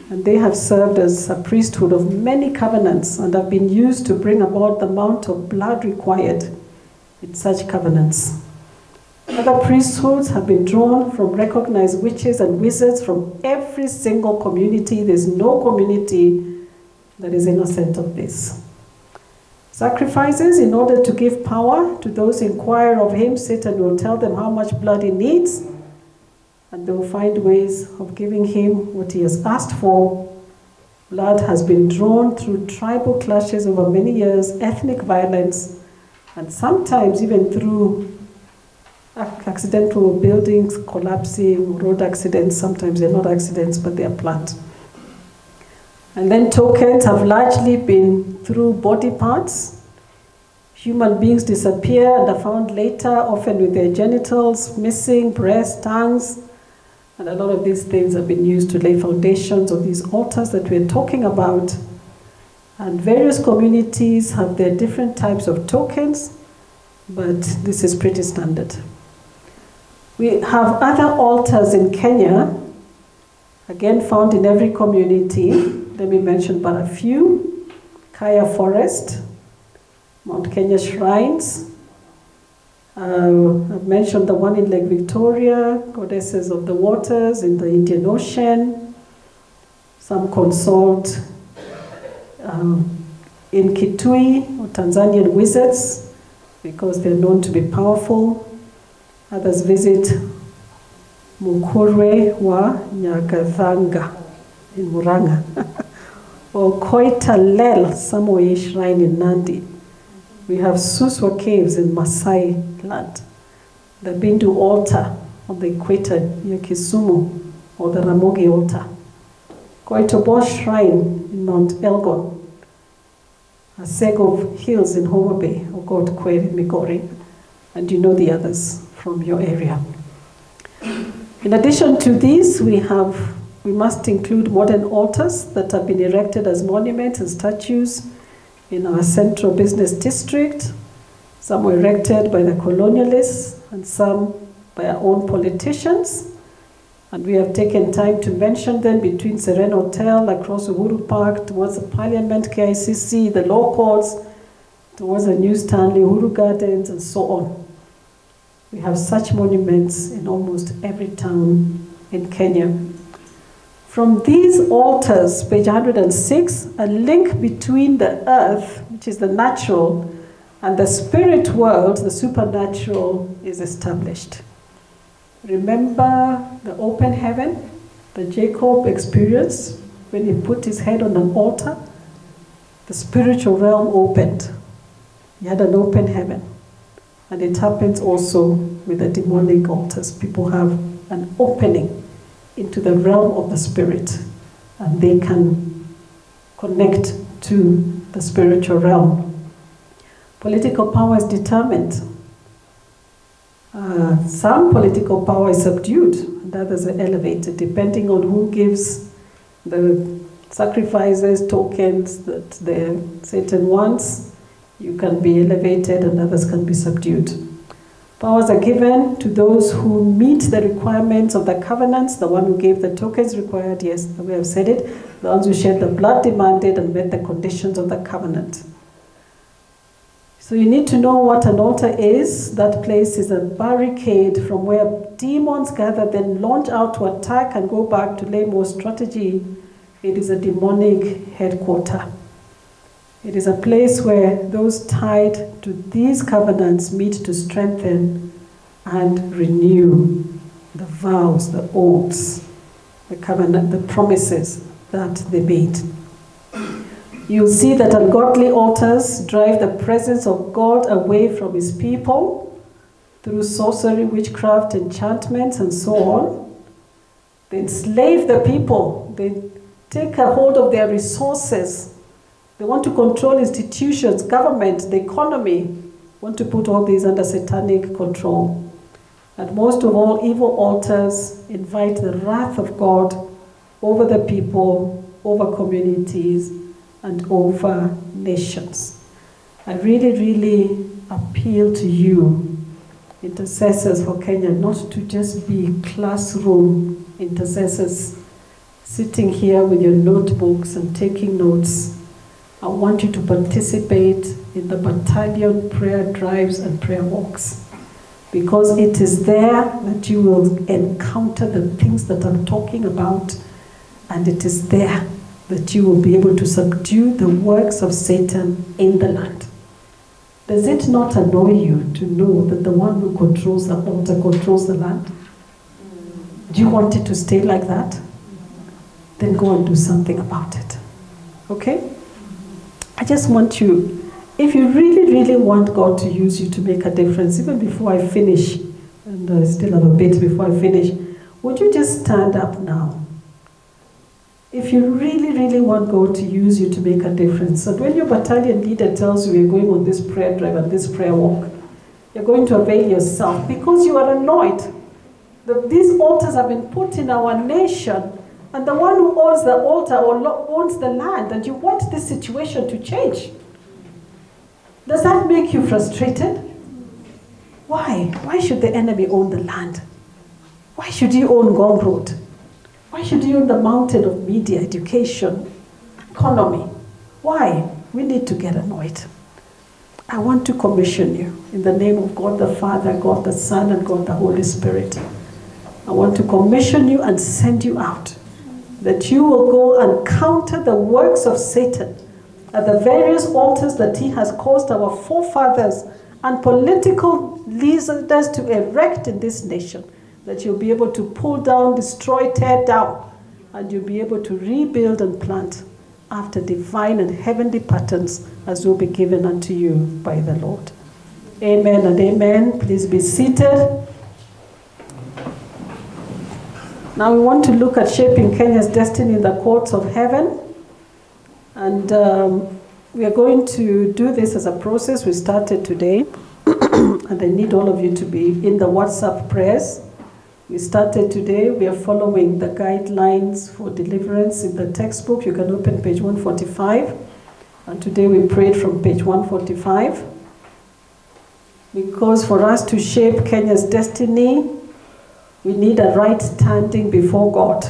And they have served as a priesthood of many covenants and have been used to bring about the amount of blood required in such covenants. Other priesthoods have been drawn from recognized witches and wizards from every single community. There's no community that is innocent of this. Sacrifices in order to give power to those who inquire of him, Satan will tell them how much blood he needs and they will find ways of giving him what he has asked for. Blood has been drawn through tribal clashes over many years, ethnic violence, and sometimes even through accidental buildings collapsing, road accidents. Sometimes they're not accidents, but they are planned. And then tokens have largely been through body parts. Human beings disappear and are found later, often with their genitals missing, breasts, tongues, and a lot of these things have been used to lay foundations of these altars that we're talking about. And various communities have their different types of tokens, but this is pretty standard. We have other altars in Kenya, again found in every community. Let me mention but a few. Kaya Forest, Mount Kenya Shrines. Uh, I've mentioned the one in Lake Victoria, Goddesses of the Waters in the Indian Ocean. Some consult um, in Kitui Tanzanian wizards because they're known to be powerful. Others visit Mukurwe wa Nyagathanga in Muranga. Or Koitalel Samoei Shrine in Nandi. We have Suswa Caves in Masai land, the Bindu altar on the equator near Kisumu or the Ramogi altar. Koitobo Shrine in Mount Elgon, Asego Hills in Homa Bay, or God Kweri Migori, and you know the others from your area. In addition to these, we have we must include modern altars that have been erected as monuments and statues in our central business district. Some were erected by the colonialists and some by our own politicians. And we have taken time to mention them between Serena Hotel, across the Uhuru Park, towards the Parliament, KICC, the law courts, towards the New Stanley, Uhuru Gardens, and so on. We have such monuments in almost every town in Kenya. From these altars, page 106, a link between the earth, which is the natural, and the spirit world, the supernatural, is established. Remember the open heaven that Jacob experienced when he put his head on an altar? The spiritual realm opened. He had an open heaven. And it happens also with the demonic altars. People have an opening into the realm of the spirit and they can connect to the spiritual realm. Political power is determined. Uh, some political power is subdued and others are elevated depending on who gives the sacrifices, tokens that the Satan wants. You can be elevated and others can be subdued. Powers are given to those who meet the requirements of the covenants. The one who gave the tokens required, yes, we I've said it. The ones who shed the blood demanded and met the conditions of the covenant. So you need to know what an altar is. That place is a barricade from where demons gather, then launch out to attack and go back to lay more strategy. It is a demonic headquarters. It is a place where those tied to these covenants meet to strengthen and renew the vows, the oaths, the covenant, the promises that they made. You'll see that ungodly altars drive the presence of God away from his people through sorcery, witchcraft, enchantments, and so on. They enslave the people, they take a hold of their resources they want to control institutions, government, the economy, want to put all these under satanic control. And most of all, evil altars invite the wrath of God over the people, over communities, and over nations. I really, really appeal to you, intercessors for Kenya, not to just be classroom intercessors sitting here with your notebooks and taking notes I want you to participate in the battalion prayer drives and prayer walks because it is there that you will encounter the things that I'm talking about, and it is there that you will be able to subdue the works of Satan in the land. Does it not annoy you to know that the one who controls the altar controls the land? Do you want it to stay like that? Then go and do something about it. Okay? I just want you, if you really, really want God to use you to make a difference, even before I finish, and I still have a bit before I finish, would you just stand up now? If you really, really want God to use you to make a difference, and when your battalion leader tells you you're going on this prayer drive and this prayer walk, you're going to avail yourself because you are annoyed that these altars have been put in our nation and the one who owns the altar or owns the land, and you want this situation to change. Does that make you frustrated? Why? Why should the enemy own the land? Why should you own Gong Road? Why should you own the mountain of media, education, economy? Why? We need to get annoyed. I want to commission you in the name of God the Father, God the Son, and God the Holy Spirit. I want to commission you and send you out that you will go and counter the works of Satan at the various altars that he has caused our forefathers and political leaders to erect in this nation, that you'll be able to pull down, destroy, tear down, and you'll be able to rebuild and plant after divine and heavenly patterns as will be given unto you by the Lord. Amen and amen. Please be seated. Now we want to look at shaping Kenya's destiny in the courts of heaven. And um, we are going to do this as a process. We started today. and I need all of you to be in the WhatsApp prayers. We started today. We are following the guidelines for deliverance in the textbook. You can open page 145. And today we prayed from page 145. Because for us to shape Kenya's destiny, we need a right standing before God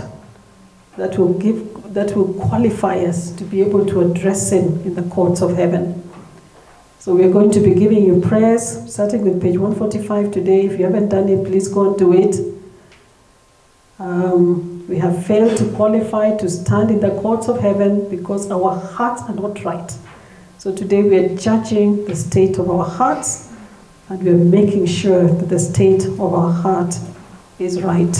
that will give that will qualify us to be able to address him in the courts of heaven. So we are going to be giving you prayers, starting with page 145 today. If you haven't done it, please go and do it. Um, we have failed to qualify to stand in the courts of heaven because our hearts are not right. So today we are judging the state of our hearts and we are making sure that the state of our heart is right.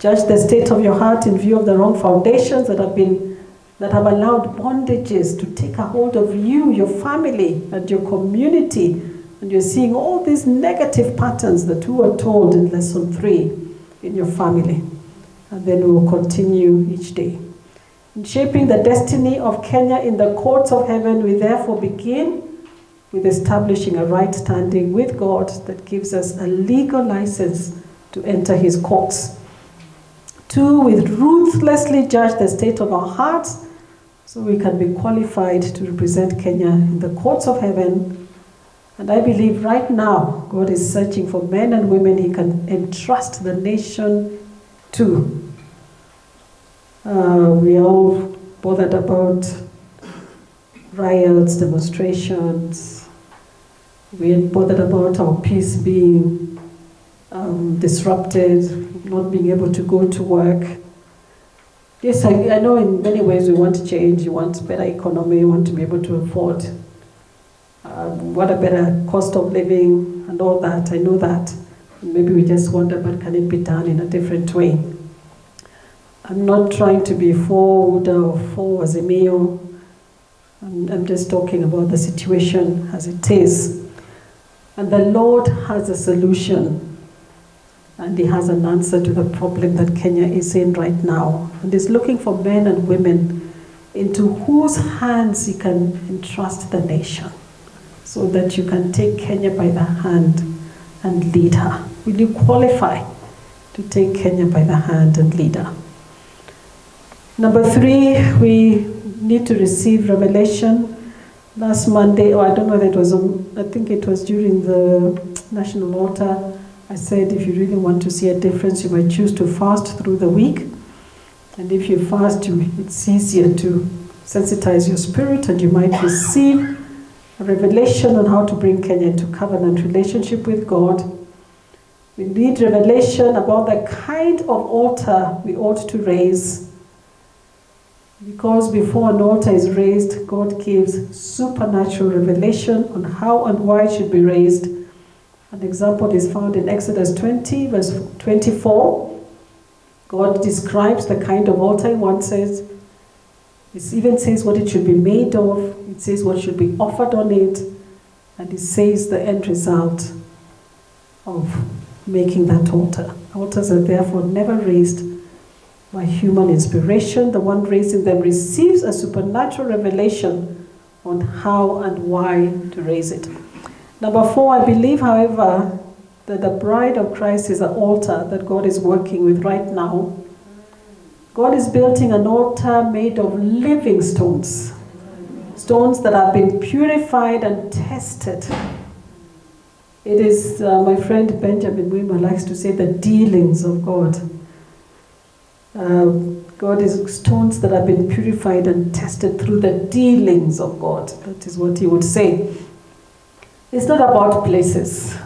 Judge the state of your heart in view of the wrong foundations that have been that have allowed bondages to take a hold of you, your family, and your community. And you're seeing all these negative patterns that we were told in lesson three in your family. And then we will continue each day. In shaping the destiny of Kenya in the courts of heaven, we therefore begin with establishing a right standing with God that gives us a legal license to enter his courts. Two, with ruthlessly judge the state of our hearts so we can be qualified to represent Kenya in the courts of heaven. And I believe right now God is searching for men and women he can entrust the nation to. Uh, we are all bothered about riots, demonstrations. We are bothered about our peace being um, disrupted, not being able to go to work. Yes, I, I know in many ways we want change, you want better economy, you want to be able to afford um, what a better cost of living and all that. I know that. Maybe we just wonder, but can it be done in a different way? I'm not trying to be for UDA or for Azimio. I'm, I'm just talking about the situation as it is. And the Lord has a solution. And He has an answer to the problem that Kenya is in right now. And He's looking for men and women into whose hands He can entrust the nation so that you can take Kenya by the hand and lead her. Will you qualify to take Kenya by the hand and lead her? Number three, we need to receive revelation. Last Monday, or I don't know it was, on, I think it was during the national altar, I said if you really want to see a difference, you might choose to fast through the week. And if you fast, it's easier to sensitize your spirit and you might receive a revelation on how to bring Kenya into covenant relationship with God. We need revelation about the kind of altar we ought to raise because before an altar is raised, God gives supernatural revelation on how and why it should be raised. An example is found in Exodus 20, verse 24. God describes the kind of altar he wants it. Even says what it should be made of, it says what should be offered on it, and it says the end result of making that altar. Altars are therefore never raised by human inspiration, the one raising them receives a supernatural revelation on how and why to raise it. Number four, I believe, however, that the bride of Christ is an altar that God is working with right now. God is building an altar made of living stones, stones that have been purified and tested. It is, uh, my friend Benjamin Wimmer likes to say, the dealings of God Uh, God is stones that have been purified and tested through the dealings of God. That is what he would say. It's not about places.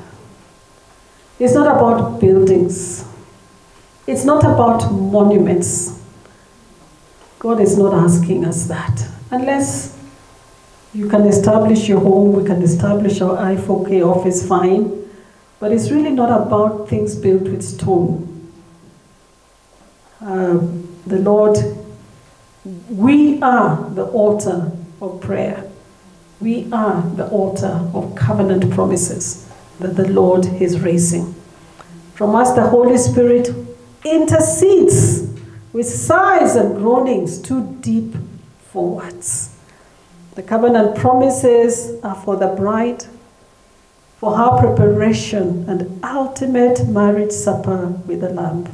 It's not about buildings. It's not about monuments. God is not asking us that. Unless you can establish your home, we can establish our I4K office, fine. But it's really not about things built with stone. Uh, the Lord, we are the altar of prayer. We are the altar of covenant promises that the Lord is raising. From us, the Holy Spirit intercedes with sighs and groanings too deep for words. The covenant promises are for the bride, for her preparation and ultimate marriage supper with the Lamb.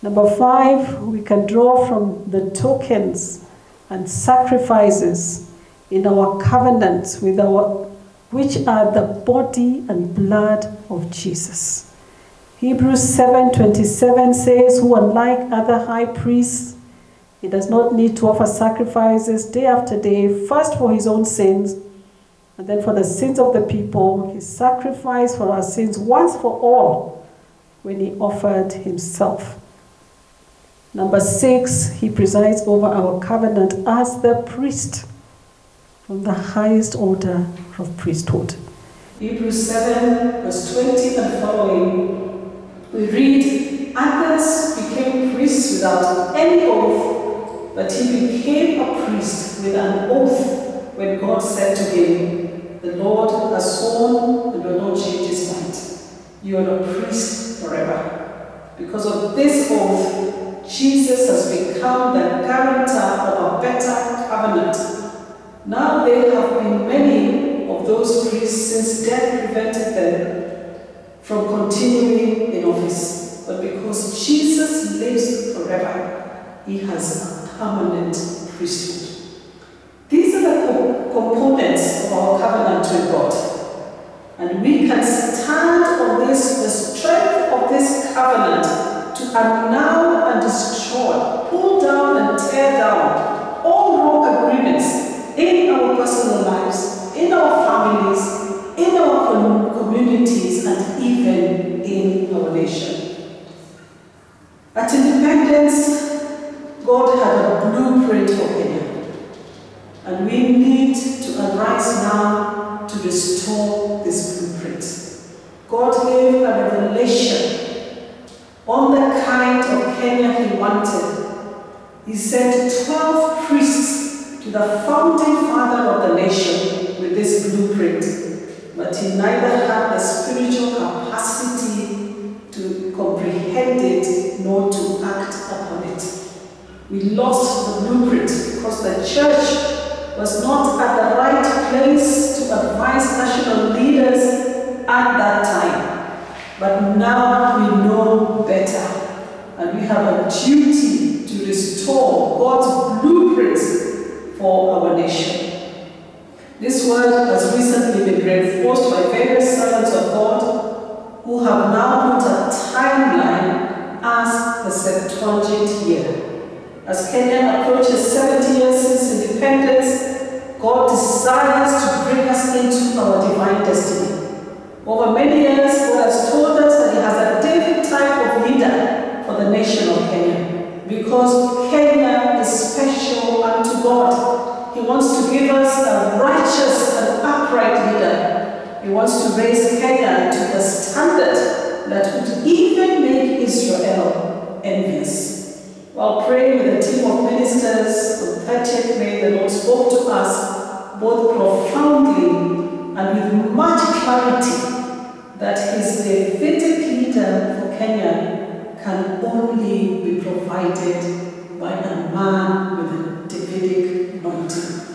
Number five, we can draw from the tokens and sacrifices in our covenants with our, which are the body and blood of Jesus. Hebrews 7:27 says, "Who unlike other high priests, he does not need to offer sacrifices day after day, first for his own sins, and then for the sins of the people. He sacrificed for our sins once for all when he offered himself." Number six, he presides over our covenant as the priest from the highest order of priesthood. Hebrews 7, verse 20 and following, we read, Others became priests without any oath, but he became a priest with an oath when God said to him, The Lord has sworn and will not change his mind. You are a priest forever. Because of this oath, Jesus has become the guarantor of a better covenant. Now there have been many of those priests since death prevented them from continuing in office. But because Jesus lives forever, he has a permanent priesthood. These are the co components of our covenant with God. And we can stand on this, the strength of this covenant to annul and destroy, pull down and tear down all wrong agreements in our personal lives, in our families, in our communities, and even in our nation. At independence, God had a blueprint for Kenya, and we need to arise now to restore this blueprint. God gave a revelation on the kind of Kenya he wanted. He sent 12 priests the founding father of the nation with this blueprint, but he neither had the spiritual capacity to comprehend it nor to act upon it. We lost the blueprint because the church was not at the right place to advise national leaders at that time. But now we know better, and we have a duty to restore for our nation. This word has recently been reinforced by various servants of God who have now put a timeline as the Septuagint year. As Kenya approaches 70 years since independence, God desires to bring us into our divine destiny. Over many years, God has told us that He has a different type of leader for the nation of Kenya. Because Kenya is special unto God. He wants to give us a righteous and upright leader. He wants to raise Kenya to a standard that would even make Israel envious. While praying with a team of ministers on 30th May, the Lord spoke to us both profoundly and with much clarity that his Davidic leader for Kenya can only be provided by a man with a Davidic anointing.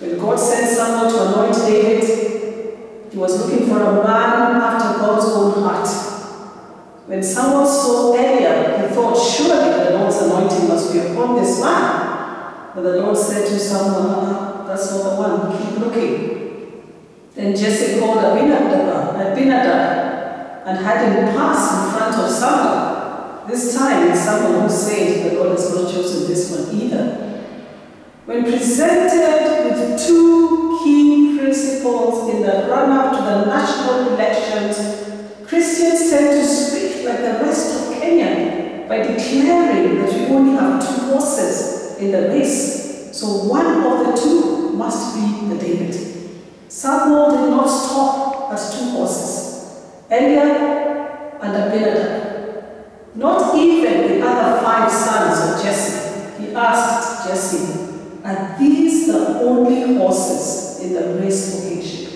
When God sent someone to anoint David, he was looking for a man after God's own heart. When someone saw Eliab, he thought, surely the Lord's anointing must be upon this man. But the Lord said to someone, that's not the one, keep looking. Then Jesse called Abinadab, Abinadab and had him pass in front of Samuel. this time someone who says the Lord has not chosen this one either. When presented with two key principles in the run-up to the national elections, Christians tend to speak like the rest of Kenya by declaring that we only have two horses in the race, so one of the two must be the David. Samuel did not stop at two horses, Eliab and Abinadab. Not even the other five sons of Jesse. He asked Jesse, are these the only horses in the race for kingship?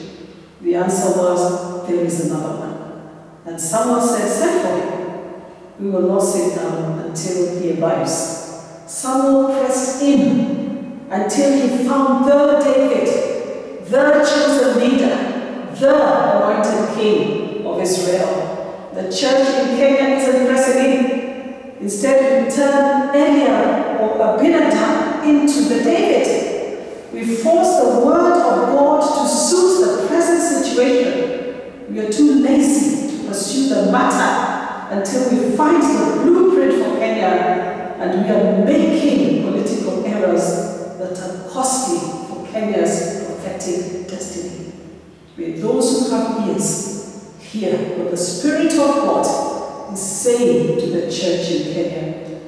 The answer was, there is another one. And someone said, send for him. We will not sit down until he arrives. Samuel pressed in until he found the David, the chosen leader, the anointed king of Israel. The church in Kenya isn't pressing in. Instead, we turn Eliab or Abinadab into the David. We force the word of God to suit the present situation. We are too lazy to pursue the matter until we find the blueprint for Kenya and we are making political errors that are costly for Kenya's prophetic destiny. May those who have ears hear what the Spirit of God is saying to the church in Kenya.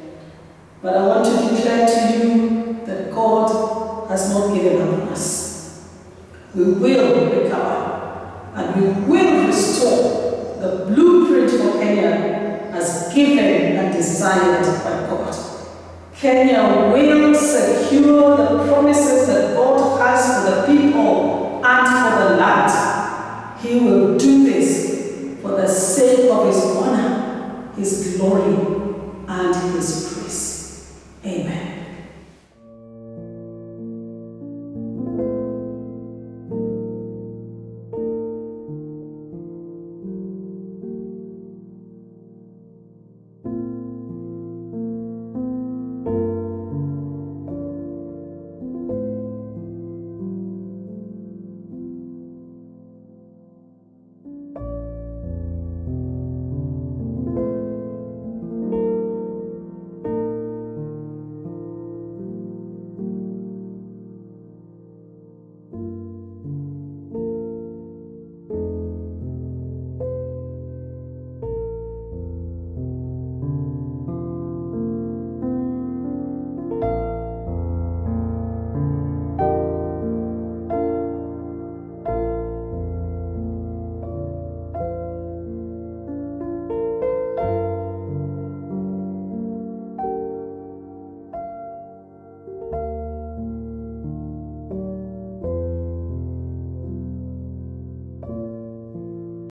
But I want to declare to you that God has not given up on us. We will recover and we will restore the blueprint for Kenya as given and desired by God. Kenya will secure the promises that God has for the people and for the land. He will do this for the sake of His honor, His glory, and His praise.